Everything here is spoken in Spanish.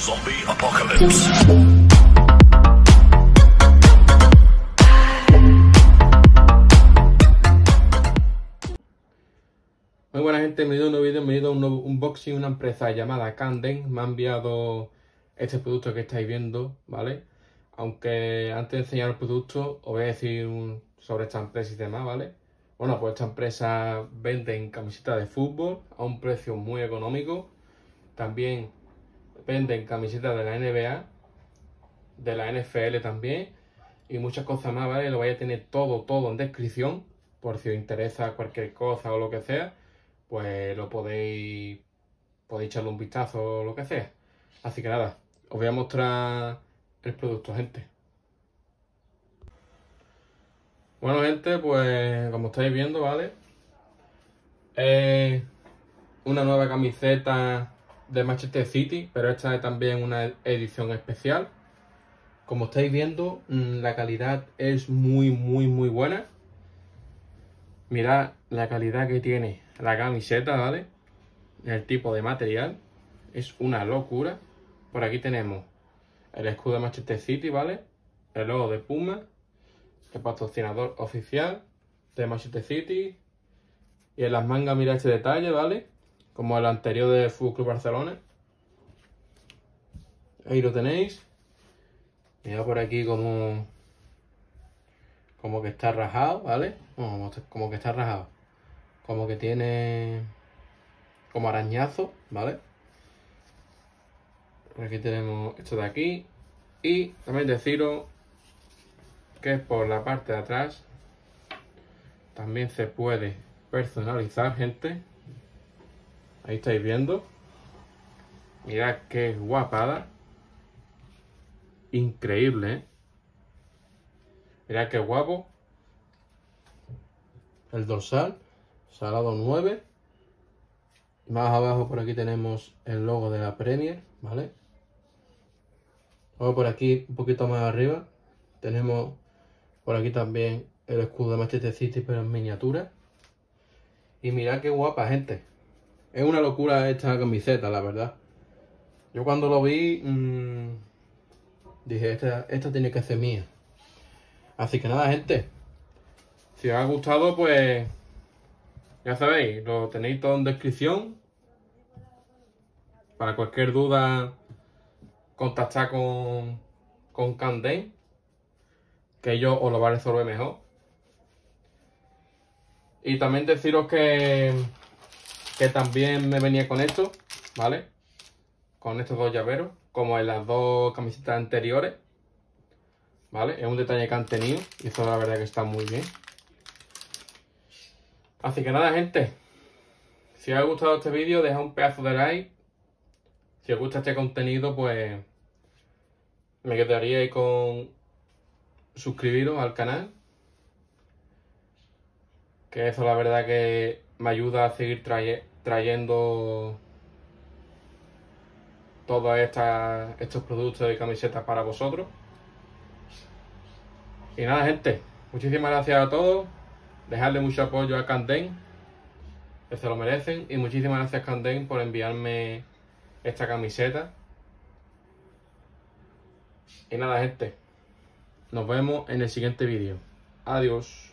Zombie Apocalypse. Muy buena gente, bienvenido a un nuevo vídeo, bienvenido a un unboxing, una empresa llamada Canden me ha enviado este producto que estáis viendo, ¿vale? Aunque antes de enseñar el producto os voy a decir sobre esta empresa y demás, ¿vale? Bueno, pues esta empresa vende camisetas de fútbol a un precio muy económico, también venden camisetas de la NBA, de la NFL también y muchas cosas más, ¿vale? Lo vais a tener todo, todo en descripción por si os interesa cualquier cosa o lo que sea pues lo podéis podéis echarle un vistazo o lo que sea. Así que nada, os voy a mostrar el producto, gente. Bueno, gente, pues como estáis viendo, ¿vale? Es una nueva camiseta de Manchester City, pero esta es también una edición especial. Como estáis viendo, mm, la calidad es muy, muy, muy buena. Mirad la calidad que tiene la camiseta, ¿vale? El tipo de material. Es una locura. Por aquí tenemos el escudo de Manchester City, ¿vale? El logo de Puma. El patrocinador oficial de Manchester City. Y en las mangas mira este detalle, ¿vale? Como el anterior del Fútbol Club Barcelona. Ahí lo tenéis. Mira por aquí como como que está rajado, ¿vale? Como, que está rajado. Como que tiene como arañazo, ¿vale? Aquí tenemos esto de aquí. Y también deciros que por la parte de atrás también se puede personalizar, gente. Ahí estáis viendo. Mirad qué guapada. Increíble, ¿eh? Mirad qué guapo. El dorsal, salado 9. Más abajo por aquí tenemos el logo de la Premier, ¿vale? Luego por aquí, un poquito más arriba, tenemos por aquí también el escudo de Manchester City, pero en miniatura. Y mirad qué guapa, gente. Es una locura esta camiseta, la verdad. Yo cuando lo vi, mmm, dije, esta, esta tiene que ser mía. Así que nada, gente. Si os ha gustado, pues ya sabéis, lo tenéis todo en descripción. Para cualquier duda, contactar con, con Canden, que ellos os lo van a resolver mejor. Y también deciros que, que también me venía con esto, ¿vale? Con estos dos llaveros, como en las dos camisetas anteriores. ¿Vale? Es un detalle que han tenido y eso la verdad que está muy bien. Así que nada, gente. Si os ha gustado este vídeo, deja un pedazo de like. Si os gusta este contenido, pues me quedaría con suscribiros al canal. Que eso la verdad que me ayuda a seguir traye trayendo todos estos productos de camisetas para vosotros. Y nada, gente, muchísimas gracias a todos. Dejadle mucho apoyo a Canden, que se lo merecen. Y muchísimas gracias, Canden, por enviarme esta camiseta. Y nada, gente, nos vemos en el siguiente vídeo. Adiós.